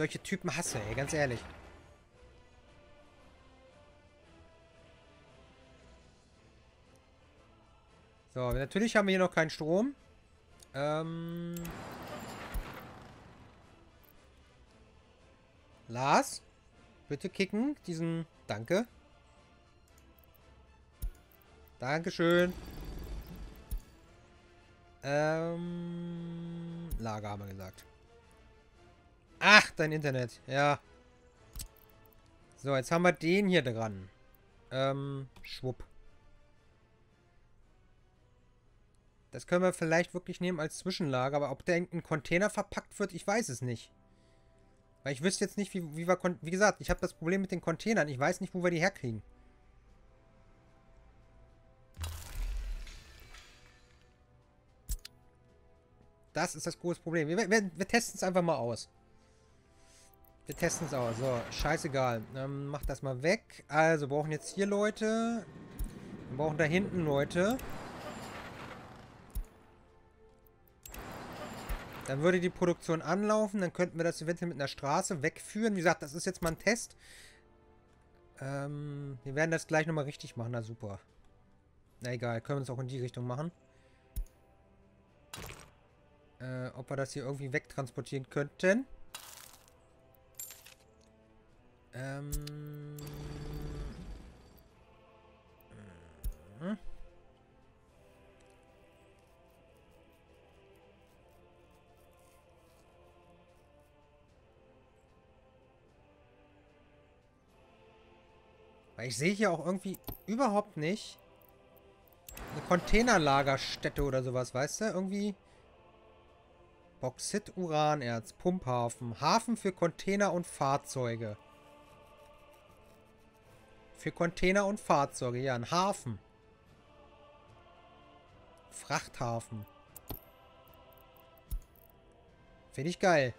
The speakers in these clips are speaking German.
Solche Typen hasse, ey, ganz ehrlich. So, natürlich haben wir hier noch keinen Strom. Ähm... Lars, bitte kicken diesen... Danke. Dankeschön. Ähm... Lager haben wir gesagt. Ach, dein Internet. Ja. So, jetzt haben wir den hier dran. Ähm, schwupp. Das können wir vielleicht wirklich nehmen als Zwischenlager, aber ob der in einen Container verpackt wird, ich weiß es nicht. Weil ich wüsste jetzt nicht, wie, wie wir... Wie gesagt, ich habe das Problem mit den Containern. Ich weiß nicht, wo wir die herkriegen. Das ist das große Problem. Wir, wir, wir testen es einfach mal aus. Wir testen es aus. So, scheißegal. Ähm, mach das mal weg. Also, wir brauchen jetzt hier Leute. Wir brauchen da hinten Leute. Dann würde die Produktion anlaufen. Dann könnten wir das eventuell mit einer Straße wegführen. Wie gesagt, das ist jetzt mal ein Test. Ähm, wir werden das gleich nochmal richtig machen. Na super. Na egal, können wir es auch in die Richtung machen. Äh, ob wir das hier irgendwie wegtransportieren könnten. Ähm... Hm. Weil ich sehe hier auch irgendwie überhaupt nicht eine Containerlagerstätte oder sowas, weißt du? Irgendwie Bauxit, Uranerz, Pumphafen, Hafen für Container und Fahrzeuge. Für Container und Fahrzeuge, ja, ein Hafen. Frachthafen. Finde ich geil.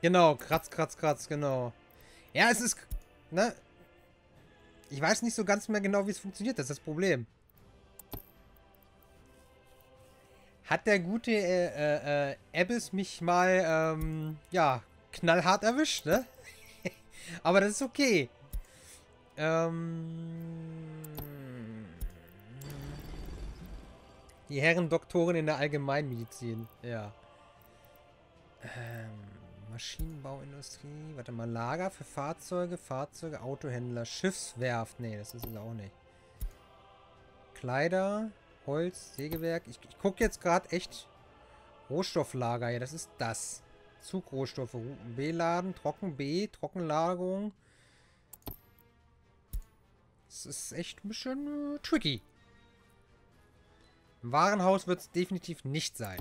Genau, kratz, kratz, kratz, genau. Ja, es ist, ne? Ich weiß nicht so ganz mehr genau, wie es funktioniert. Das ist das Problem. Hat der gute äh, äh, äh Abyss mich mal, ähm, ja, knallhart erwischt, ne? Aber das ist okay. Ähm... Die Herren Doktoren in der Allgemeinmedizin, ja. Ähm... Maschinenbauindustrie. Warte mal, Lager für Fahrzeuge, Fahrzeuge, Autohändler, Schiffswerft. Nee, das ist es auch nicht. Kleider, Holz, Sägewerk. Ich, ich gucke jetzt gerade echt Rohstofflager. Ja, das ist das. Zugrohstoffe. B-Laden, Trocken B, Trockenlagerung. Das ist echt ein bisschen äh, tricky. Im Warenhaus wird es definitiv nicht sein.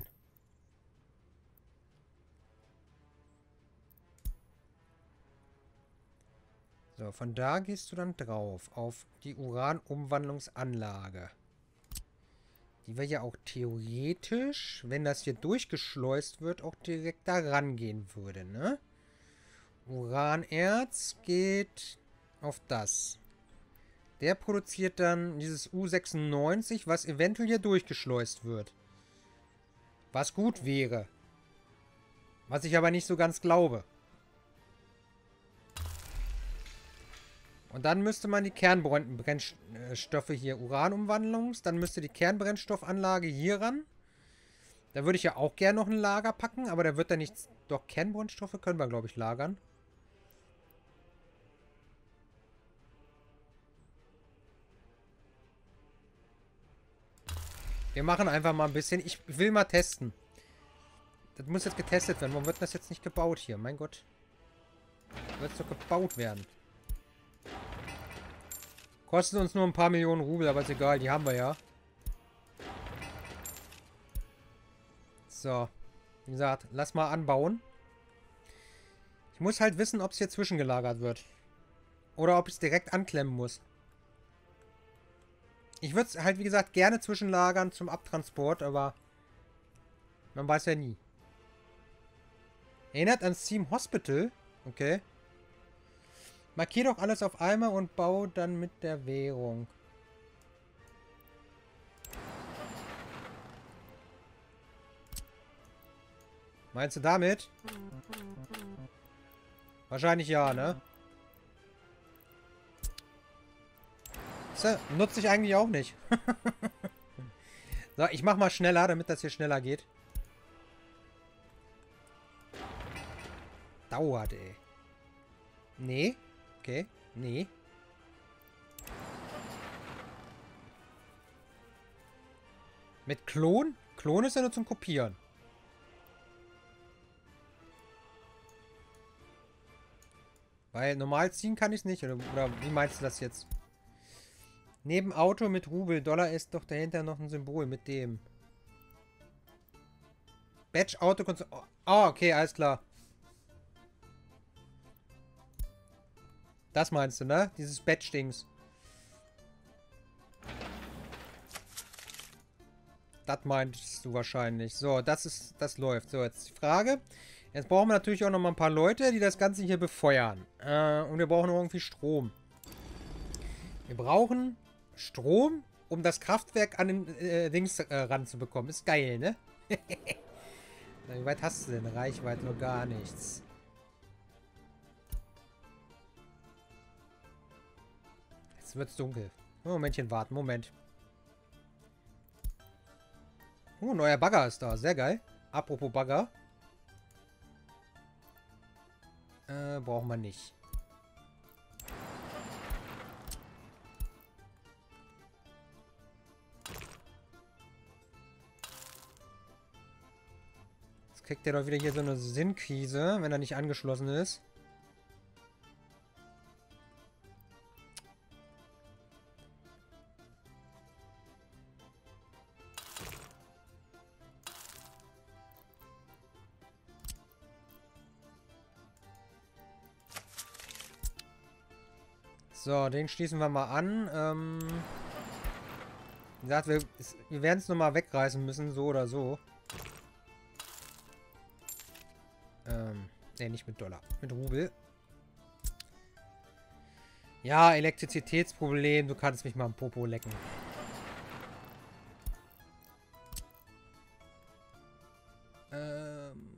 So, von da gehst du dann drauf auf die Uranumwandlungsanlage. Die wir ja auch theoretisch, wenn das hier durchgeschleust wird, auch direkt da rangehen würde, ne? Uranerz geht auf das. Der produziert dann dieses U96, was eventuell hier durchgeschleust wird. Was gut wäre. Was ich aber nicht so ganz glaube. Und dann müsste man die Kernbrennstoffe hier Uranumwandlungs, dann müsste die Kernbrennstoffanlage hier ran. Da würde ich ja auch gerne noch ein Lager packen, aber da wird da nichts... Doch, Kernbrennstoffe können wir, glaube ich, lagern. Wir machen einfach mal ein bisschen. Ich will mal testen. Das muss jetzt getestet werden. Warum wird das jetzt nicht gebaut hier? Mein Gott. Wird es doch gebaut werden. Kostet uns nur ein paar Millionen Rubel, aber ist egal, die haben wir ja. So. Wie gesagt, lass mal anbauen. Ich muss halt wissen, ob es hier zwischengelagert wird. Oder ob ich es direkt anklemmen muss. Ich würde es halt, wie gesagt, gerne zwischenlagern zum Abtransport, aber man weiß ja nie. Erinnert an Steam Hospital. Okay. Markier doch alles auf einmal und bau dann mit der Währung. Meinst du damit? Wahrscheinlich ja, ne? Nutze ich eigentlich auch nicht. so, ich mach mal schneller, damit das hier schneller geht. Dauert, ey. Nee. Okay. Nee. Mit Klon? Klon ist ja nur zum Kopieren. Weil normal ziehen kann ich es nicht. Oder, oder wie meinst du das jetzt? Neben Auto mit Rubel, Dollar ist doch dahinter noch ein Symbol mit dem. Batch Auto Oh, okay, alles klar. Das meinst du, ne? Dieses Batch-Dings. Das meinst du wahrscheinlich. So, das ist, das läuft. So, jetzt die Frage. Jetzt brauchen wir natürlich auch noch mal ein paar Leute, die das Ganze hier befeuern. Äh, und wir brauchen irgendwie Strom. Wir brauchen Strom, um das Kraftwerk an den äh, Dings äh, ranzubekommen. Ist geil, ne? Wie weit hast du denn? Reichweite nur gar nichts. Wird's dunkel. Momentchen warten, Moment. Oh, neuer Bagger ist da. Sehr geil. Apropos Bagger. Äh, brauchen wir nicht. Jetzt kriegt der doch wieder hier so eine Sinnkrise, wenn er nicht angeschlossen ist. So, den schließen wir mal an. Ähm, wie gesagt, wir, wir werden es nochmal wegreißen müssen, so oder so. Ähm, ne, nicht mit Dollar, mit Rubel. Ja, Elektrizitätsproblem, du kannst mich mal am Popo lecken. Ähm,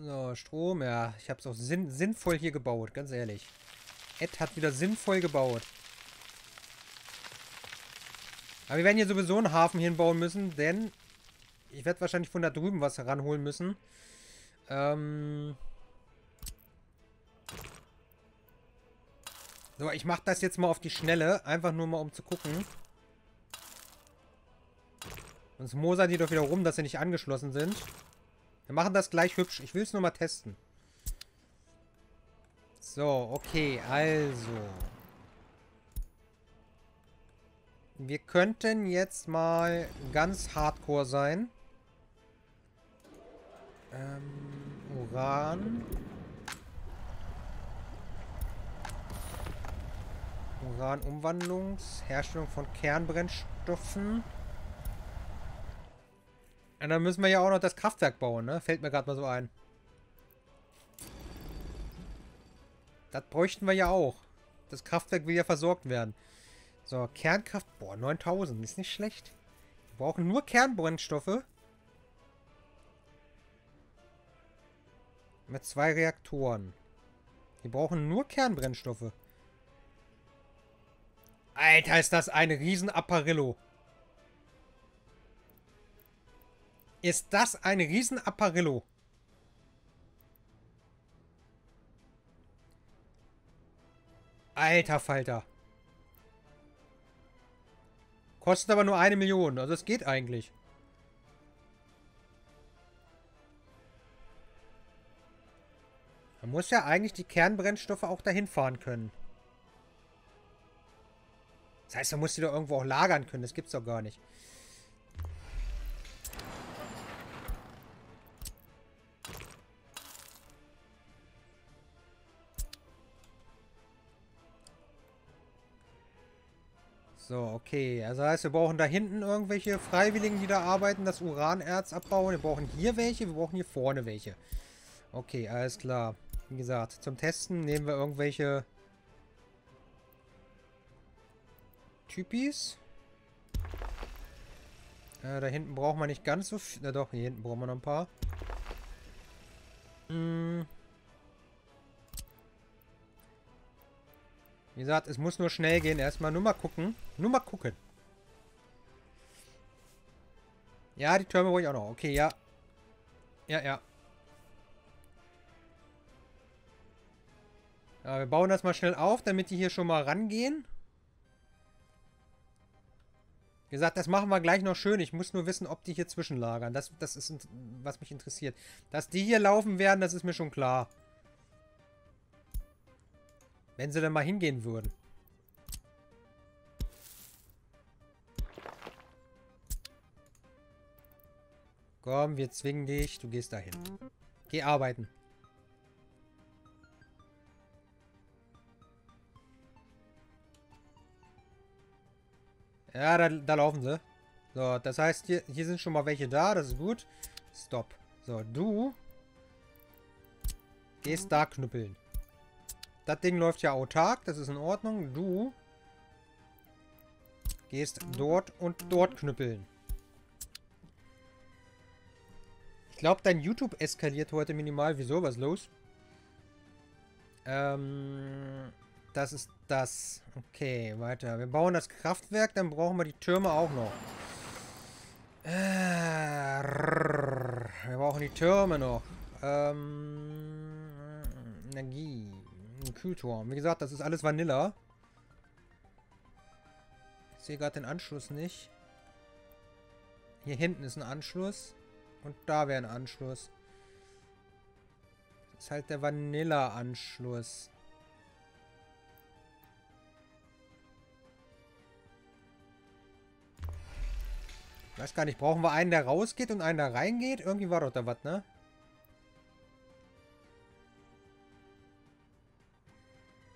so, Strom, ja. Ich habe es auch sinn sinnvoll hier gebaut, ganz ehrlich. Ed hat wieder sinnvoll gebaut. Aber wir werden hier sowieso einen Hafen hinbauen müssen, denn ich werde wahrscheinlich von da drüben was heranholen müssen. Ähm... So, ich mache das jetzt mal auf die Schnelle. Einfach nur mal, um zu gucken. Sonst mosern die doch wieder rum, dass sie nicht angeschlossen sind. Wir machen das gleich hübsch. Ich will es nur mal testen. So, okay, also. Wir könnten jetzt mal ganz hardcore sein. Ähm, Uran. Uranumwandlungs, Herstellung von Kernbrennstoffen. Und dann müssen wir ja auch noch das Kraftwerk bauen, ne? Fällt mir gerade mal so ein. Das bräuchten wir ja auch. Das Kraftwerk will ja versorgt werden. So, Kernkraft. Boah, 9000. Ist nicht schlecht. Wir brauchen nur Kernbrennstoffe. Mit zwei Reaktoren. Wir brauchen nur Kernbrennstoffe. Alter, ist das ein Riesenapparillo. Ist das ein Riesenapparillo. Alter Falter. Kostet aber nur eine Million. Also es geht eigentlich. Man muss ja eigentlich die Kernbrennstoffe auch dahin fahren können. Das heißt, man muss die doch irgendwo auch lagern können. Das gibt's doch gar nicht. So, okay. Also heißt, wir brauchen da hinten irgendwelche Freiwilligen, die da arbeiten, das Uranerz abbauen. Wir brauchen hier welche, wir brauchen hier vorne welche. Okay, alles klar. Wie gesagt, zum Testen nehmen wir irgendwelche Typis. Äh, da hinten brauchen wir nicht ganz so viel. Na doch, hier hinten brauchen wir noch ein paar. Hm. Wie gesagt, es muss nur schnell gehen. Erstmal nur mal gucken. Nur mal gucken. Ja, die Türme brauche ich auch noch. Okay, ja. Ja, ja. Ja, wir bauen das mal schnell auf, damit die hier schon mal rangehen. Wie gesagt, das machen wir gleich noch schön. Ich muss nur wissen, ob die hier zwischenlagern. Das, das ist, was mich interessiert. Dass die hier laufen werden, das ist mir schon klar. Wenn sie dann mal hingehen würden. Komm, wir zwingen dich. Du gehst dahin. Geh arbeiten. Ja, da, da laufen sie. So, das heißt, hier, hier sind schon mal welche da. Das ist gut. Stop. So, du gehst da knüppeln. Das Ding läuft ja autark. Das ist in Ordnung. Du gehst dort und dort knüppeln. Ich glaube, dein YouTube eskaliert heute minimal. Wieso? Was ist los? Ähm... Das ist das. Okay, weiter. Wir bauen das Kraftwerk, dann brauchen wir die Türme auch noch. Äh, wir brauchen die Türme noch. Ähm, Energie. Ein Kühlturm. Wie gesagt, das ist alles Vanilla. Ich sehe gerade den Anschluss nicht. Hier hinten ist ein Anschluss. Und da wäre ein Anschluss. Das ist halt der Vanilla-Anschluss. Weiß gar nicht, brauchen wir einen, der rausgeht und einen, der reingeht? Irgendwie war doch da was, ne?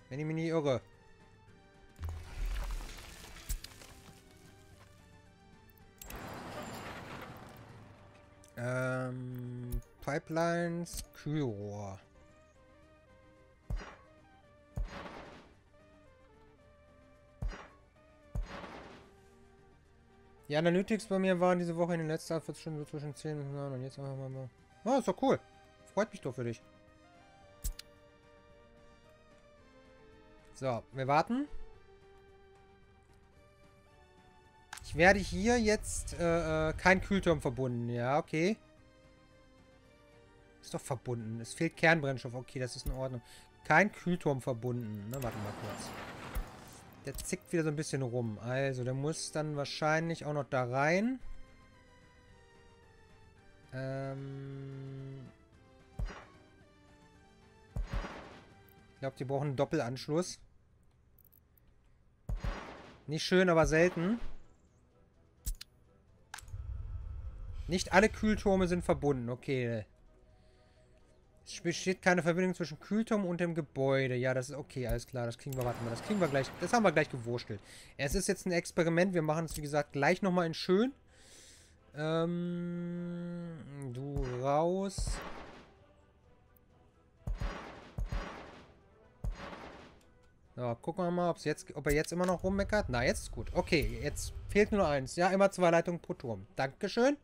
Wenn ich mich nicht irre. Ähm, Pipelines, Kühlrohr. Die Analytics bei mir waren diese Woche in den letzten 48 Stunden so zwischen 10 und 9 und jetzt einfach mal... Oh, ist doch cool. Freut mich doch für dich. So, wir warten. Ich werde hier jetzt äh, äh, kein Kühlturm verbunden. Ja, okay. Ist doch verbunden. Es fehlt Kernbrennstoff. Okay, das ist in Ordnung. Kein Kühlturm verbunden. Ne, warte mal kurz. Der zickt wieder so ein bisschen rum. Also, der muss dann wahrscheinlich auch noch da rein. Ähm... Ich glaube, die brauchen einen Doppelanschluss. Nicht schön, aber selten. Nicht alle Kühlturme sind verbunden. Okay. Es besteht keine Verbindung zwischen Kühlturm und dem Gebäude. Ja, das ist okay, alles klar. Das kriegen wir, warte mal, das kriegen wir gleich. Das haben wir gleich gewurstelt. Es ist jetzt ein Experiment. Wir machen es, wie gesagt, gleich nochmal in schön. Ähm, du raus. So, gucken wir mal, jetzt, ob er jetzt immer noch rummeckert. Na, jetzt ist gut. Okay, jetzt fehlt nur eins. Ja, immer zwei Leitungen pro Turm. Dankeschön.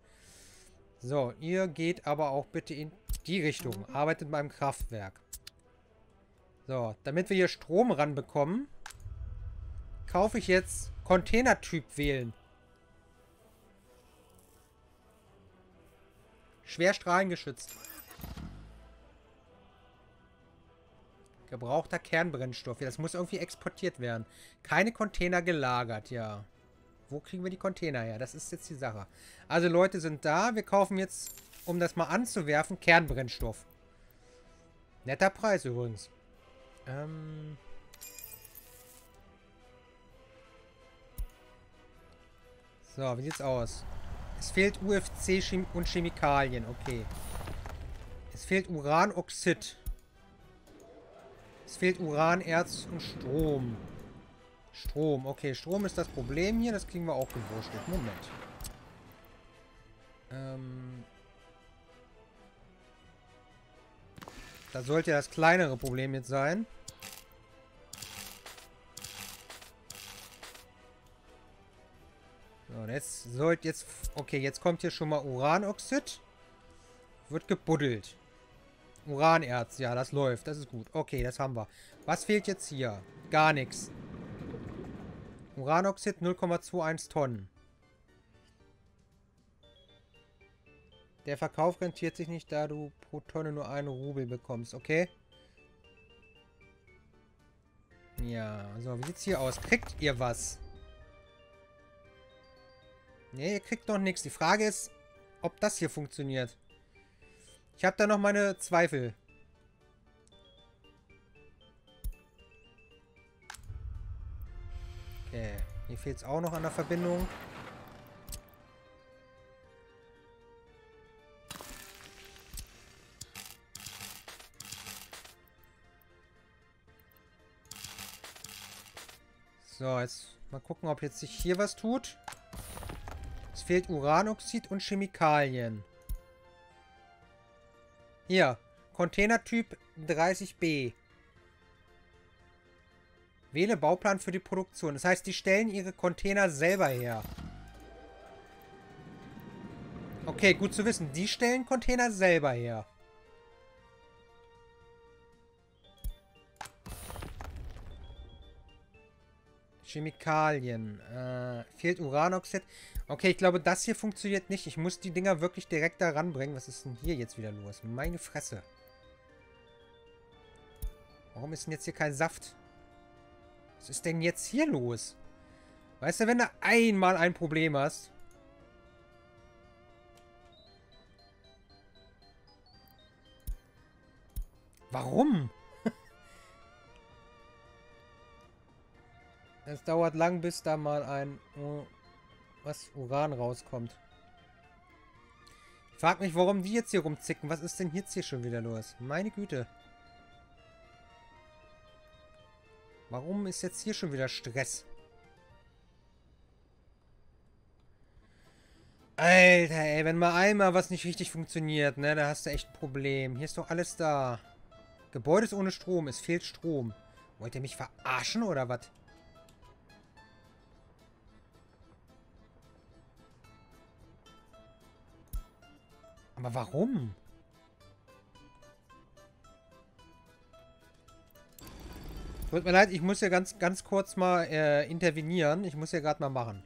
So, ihr geht aber auch bitte in die Richtung. Arbeitet beim Kraftwerk. So, damit wir hier Strom ranbekommen, kaufe ich jetzt Containertyp wählen. Schwer strahlengeschützt. Gebrauchter Kernbrennstoff. Ja, das muss irgendwie exportiert werden. Keine Container gelagert, ja. Wo kriegen wir die Container her? Das ist jetzt die Sache. Also Leute sind da. Wir kaufen jetzt um das mal anzuwerfen, Kernbrennstoff. Netter Preis übrigens. Ähm... So, wie sieht's aus? Es fehlt UFC und Chemikalien, okay. Es fehlt Uranoxid. Es fehlt Uranerz und Strom. Strom, okay. Strom ist das Problem hier. Das kriegen wir auch gewurschtelt. Moment. Ähm, Das sollte das kleinere Problem jetzt sein. So, jetzt sollte jetzt... Okay, jetzt kommt hier schon mal Uranoxid. Wird gebuddelt. Uranerz, ja, das läuft. Das ist gut. Okay, das haben wir. Was fehlt jetzt hier? Gar nichts. Uranoxid 0,21 Tonnen. Der Verkauf rentiert sich nicht, da du pro Tonne nur einen Rubel bekommst, okay? Ja, so, wie sieht's hier aus? Kriegt ihr was? Ne, ihr kriegt noch nichts. Die Frage ist, ob das hier funktioniert. Ich habe da noch meine Zweifel. Okay, hier fehlt es auch noch an der Verbindung. So, jetzt mal gucken, ob jetzt sich hier was tut. Es fehlt Uranoxid und Chemikalien. Hier, Containertyp 30b. Wähle Bauplan für die Produktion. Das heißt, die stellen ihre Container selber her. Okay, gut zu wissen. Die stellen Container selber her. Chemikalien. Äh, fehlt Uranoxid. Okay, ich glaube, das hier funktioniert nicht. Ich muss die Dinger wirklich direkt da ranbringen. Was ist denn hier jetzt wieder los? Meine Fresse. Warum ist denn jetzt hier kein Saft? Was ist denn jetzt hier los? Weißt du, wenn du einmal ein Problem hast... Warum? Es dauert lang, bis da mal ein was Uran rauskommt. Ich frag mich, warum die jetzt hier rumzicken. Was ist denn jetzt hier schon wieder los? Meine Güte. Warum ist jetzt hier schon wieder Stress? Alter, ey, wenn mal einmal was nicht richtig funktioniert, ne, da hast du echt ein Problem. Hier ist doch alles da. Gebäude ist ohne Strom, es fehlt Strom. Wollt ihr mich verarschen oder was? Aber warum? Tut mir leid, ich muss ja ganz, ganz kurz mal äh, intervenieren. Ich muss ja gerade mal machen.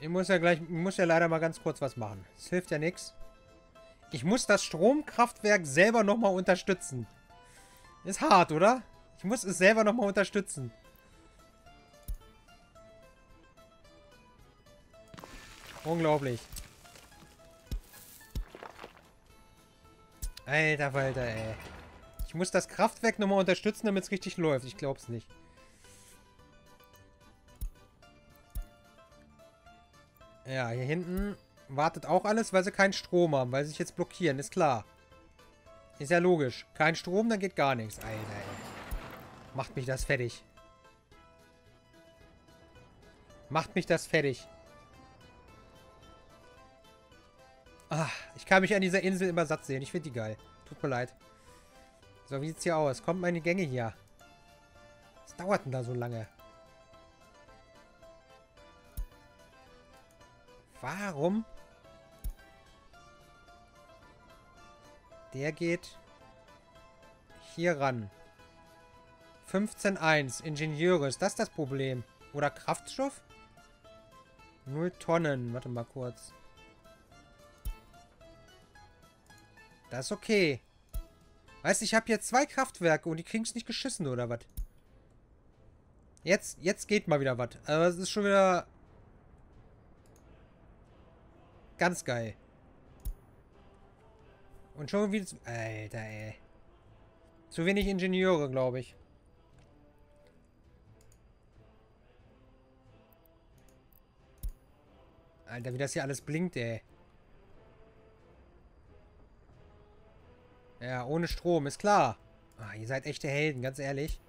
Ich muss ja gleich, ich muss ja leider mal ganz kurz was machen. Es hilft ja nichts. Ich muss das Stromkraftwerk selber nochmal unterstützen. Ist hart, oder? Ich muss es selber nochmal unterstützen. Unglaublich. Alter Falter, ey. Ich muss das Kraftwerk nochmal unterstützen, damit es richtig läuft. Ich glaub's nicht. Ja, hier hinten wartet auch alles, weil sie keinen Strom haben, weil sie sich jetzt blockieren, ist klar. Ist ja logisch. Kein Strom, dann geht gar nichts. Alter, ey. Macht mich das fertig. Macht mich das fertig. Ah, ich kann mich an dieser Insel immer satt sehen. Ich finde die geil. Tut mir leid. So, wie sieht's hier aus? Kommt meine Gänge hier. Was dauert denn da so lange? Warum Der geht hier ran. 15.1. Ingenieure. Ist das das Problem? Oder Kraftstoff? 0 Tonnen. Warte mal kurz. Das ist okay. Weißt du, ich habe hier zwei Kraftwerke und die kriegen es nicht geschissen, oder was? Jetzt, jetzt geht mal wieder was. Aber es ist schon wieder... Ganz geil. Und schon wieder... Alter, ey. Zu wenig Ingenieure, glaube ich. Alter, wie das hier alles blinkt, ey. Ja, ohne Strom, ist klar. Ah, ihr seid echte Helden, ganz ehrlich.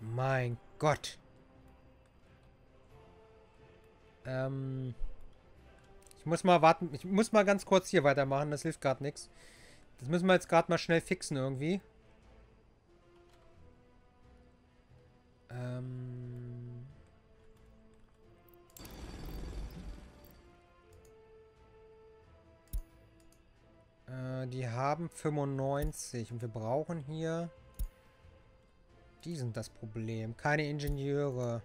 Mein Gott. Ähm... Ich muss mal warten. Ich muss mal ganz kurz hier weitermachen. Das hilft gerade nichts. Das müssen wir jetzt gerade mal schnell fixen irgendwie. Ähm... Äh, die haben 95 und wir brauchen hier... Die sind das Problem. Keine Ingenieure.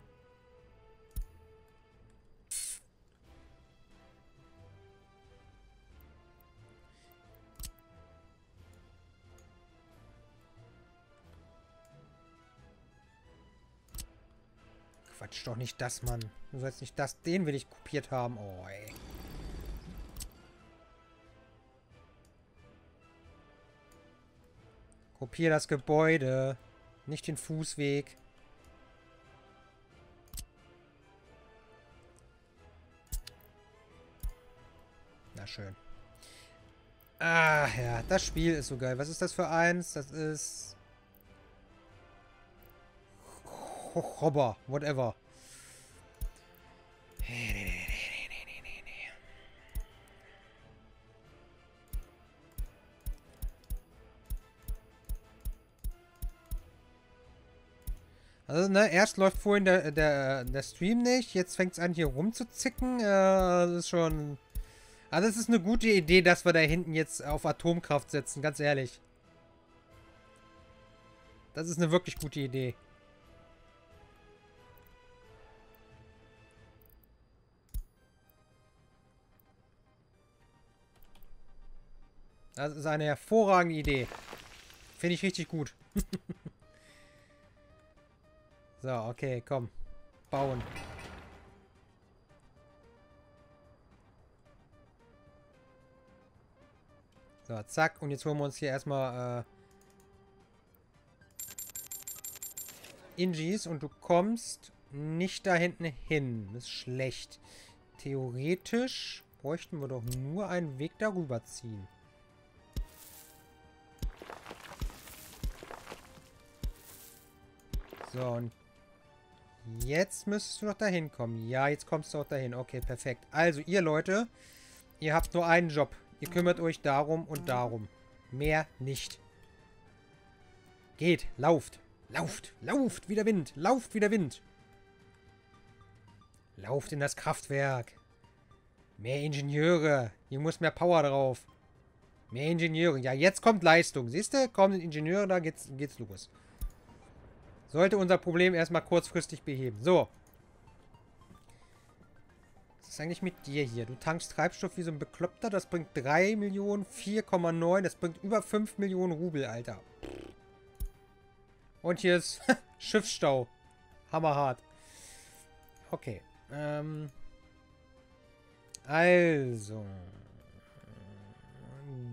Quatsch, doch nicht das, Mann. Du sollst nicht das. Den will ich kopiert haben. Oh, ey. Kopier das Gebäude. Nicht den Fußweg. Na schön. Ah, ja. Das Spiel ist so geil. Was ist das für eins? Das ist... Robber. Whatever. Also, ne, erst läuft vorhin der, der, der Stream nicht, jetzt fängt es an hier rumzuzicken. Äh, das ist schon... Also es ist eine gute Idee, dass wir da hinten jetzt auf Atomkraft setzen, ganz ehrlich. Das ist eine wirklich gute Idee. Das ist eine hervorragende Idee. Finde ich richtig gut. So, okay, komm. Bauen. So, zack. Und jetzt holen wir uns hier erstmal äh, Ingis und du kommst nicht da hinten hin. Das ist schlecht. Theoretisch bräuchten wir doch nur einen Weg darüber ziehen. So, und Jetzt müsstest du noch dahin kommen. Ja, jetzt kommst du auch dahin. Okay, perfekt. Also, ihr Leute, ihr habt nur einen Job. Ihr kümmert euch darum und darum. Mehr nicht. Geht, lauft. Lauft, lauft wie der Wind. Lauft wie der Wind. Lauft in das Kraftwerk. Mehr Ingenieure. Hier muss mehr Power drauf. Mehr Ingenieure. Ja, jetzt kommt Leistung. Siehst du? Kommen Ingenieure, da geht's, geht's los. Sollte unser Problem erstmal kurzfristig beheben. So. Was ist eigentlich mit dir hier? Du tankst Treibstoff wie so ein Bekloppter. Das bringt 3 Millionen, 4,9. Das bringt über 5 Millionen Rubel, Alter. Und hier ist Schiffsstau. Hammerhart. Okay. Ähm. Also.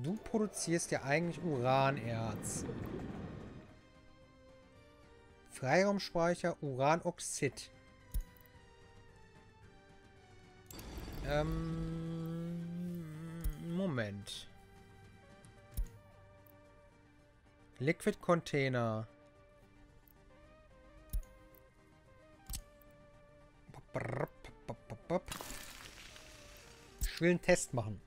Du produzierst ja eigentlich Uranerz. Freiraumspeicher Uranoxid. Ähm, Moment. Liquid Container. Ich will einen Test machen.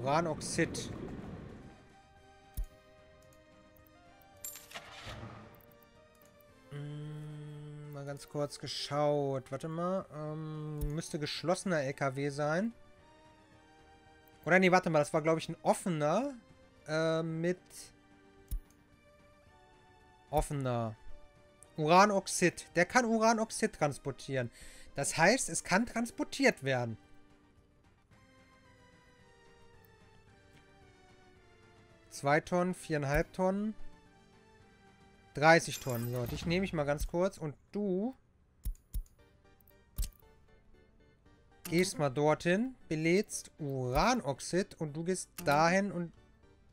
Uranoxid. Ganz kurz geschaut. Warte mal. Ähm, müsste geschlossener LKW sein. Oder nee, warte mal. Das war, glaube ich, ein offener. Äh, mit... Offener. Uranoxid. Der kann Uranoxid transportieren. Das heißt, es kann transportiert werden. Zwei Tonnen, viereinhalb Tonnen. 30 Tonnen. So, dich nehme ich mal ganz kurz. Und du gehst mal dorthin, belädst Uranoxid und du gehst dahin und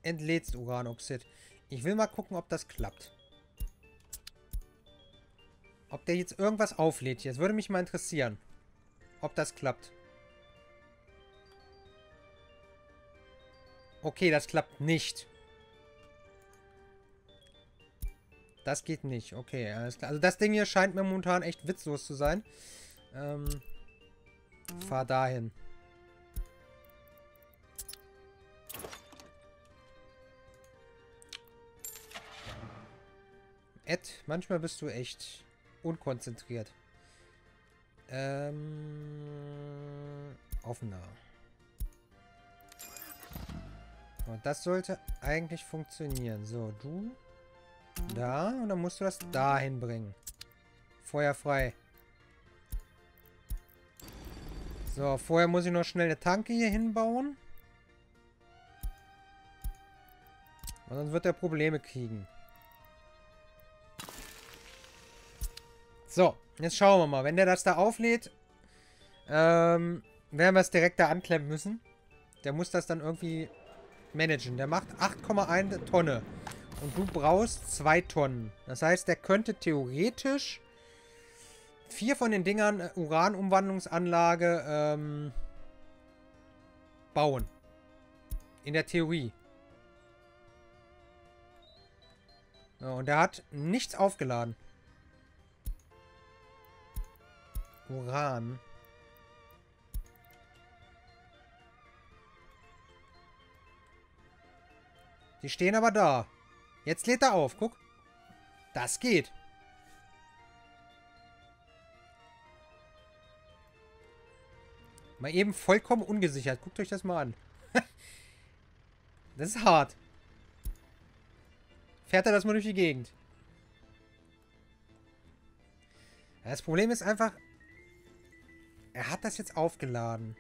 entlädst Uranoxid. Ich will mal gucken, ob das klappt. Ob der jetzt irgendwas auflädt hier. Das würde mich mal interessieren. Ob das klappt. Okay, das klappt nicht. Das geht nicht. Okay, alles klar. Also das Ding hier scheint mir momentan echt witzlos zu sein. Ähm, fahr dahin. Ed, manchmal bist du echt unkonzentriert. Ähm, offener. Und das sollte eigentlich funktionieren. So, du da und dann musst du das dahin bringen. Feuer frei. So, vorher muss ich noch schnell eine Tanke hier hinbauen. Und dann wird er Probleme kriegen. So, jetzt schauen wir mal. Wenn der das da auflädt, ähm, werden wir es direkt da anklemmen müssen. Der muss das dann irgendwie managen. Der macht 8,1 Tonne. Und du brauchst 2 Tonnen. Das heißt, der könnte theoretisch vier von den Dingern äh, Uranumwandlungsanlage ähm, bauen. In der Theorie. Ja, und er hat nichts aufgeladen. Uran. Die stehen aber da. Jetzt lädt er auf. Guck. Das geht. Mal eben vollkommen ungesichert. Guckt euch das mal an. das ist hart. Fährt er das mal durch die Gegend. Das Problem ist einfach, er hat das jetzt aufgeladen.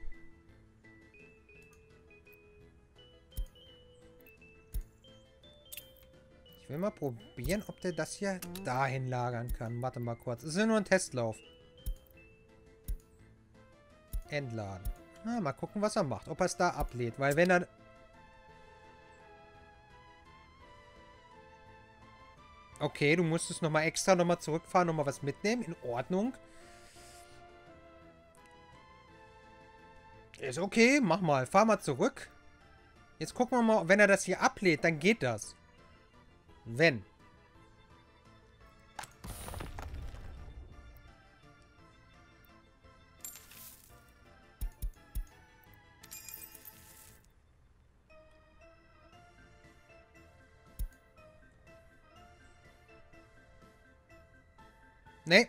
Ich will mal probieren, ob der das hier dahin lagern kann. Warte mal kurz. Es ist ja nur ein Testlauf. Entladen. Na, mal gucken, was er macht. Ob er es da ablädt. Weil wenn er... Okay, du musstest nochmal extra nochmal zurückfahren, nochmal was mitnehmen. In Ordnung. Ist okay, mach mal. Fahr mal zurück. Jetzt gucken wir mal, wenn er das hier ablädt, dann geht das. Wenn. Nee.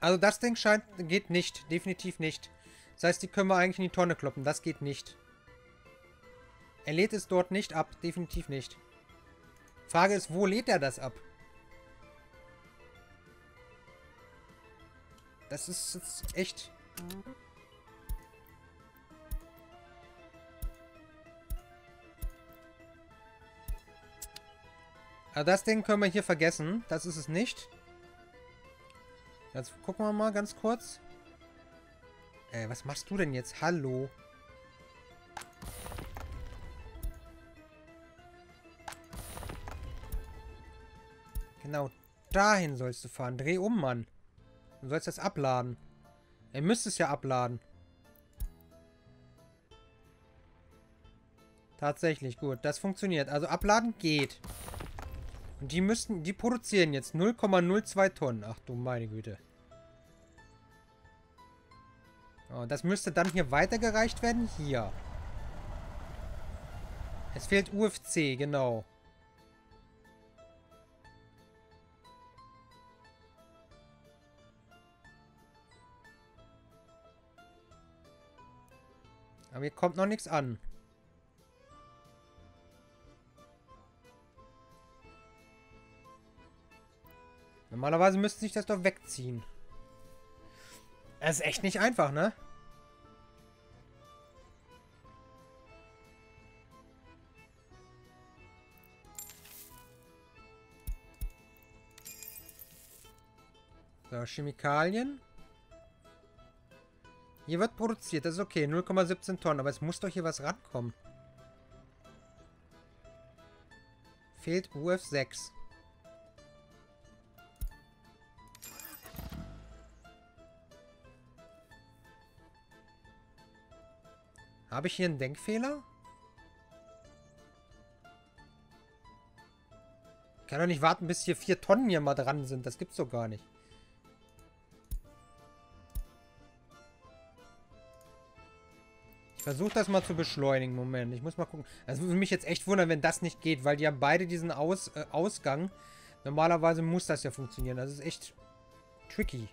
Also das Ding scheint, geht nicht. Definitiv nicht. Das heißt, die können wir eigentlich in die Tonne kloppen. Das geht nicht. Er lädt es dort nicht ab. Definitiv nicht. Frage ist, wo lädt er das ab? Das ist jetzt echt... Also das Ding können wir hier vergessen. Das ist es nicht. Jetzt gucken wir mal ganz kurz. Ey, was machst du denn jetzt? Hallo? Genau dahin sollst du fahren. Dreh um, Mann. Du sollst das abladen. Er müsste es ja abladen. Tatsächlich, gut. Das funktioniert. Also abladen geht. Und die müssten, die produzieren jetzt 0,02 Tonnen. Ach du meine Güte. Oh, das müsste dann hier weitergereicht werden. Hier. Es fehlt UFC, genau. Hier kommt noch nichts an. Normalerweise müsste sich das doch wegziehen. Das ist echt nicht einfach, ne? So, Chemikalien. Hier wird produziert, das ist okay. 0,17 Tonnen, aber es muss doch hier was rankommen. Fehlt UF6. Habe ich hier einen Denkfehler? Ich kann doch nicht warten, bis hier vier Tonnen hier mal dran sind. Das gibt's doch gar nicht. Ich versuche das mal zu beschleunigen. Moment, ich muss mal gucken. Das würde mich jetzt echt wundern, wenn das nicht geht, weil die haben beide diesen Aus, äh, Ausgang Normalerweise muss das ja funktionieren. Das ist echt tricky.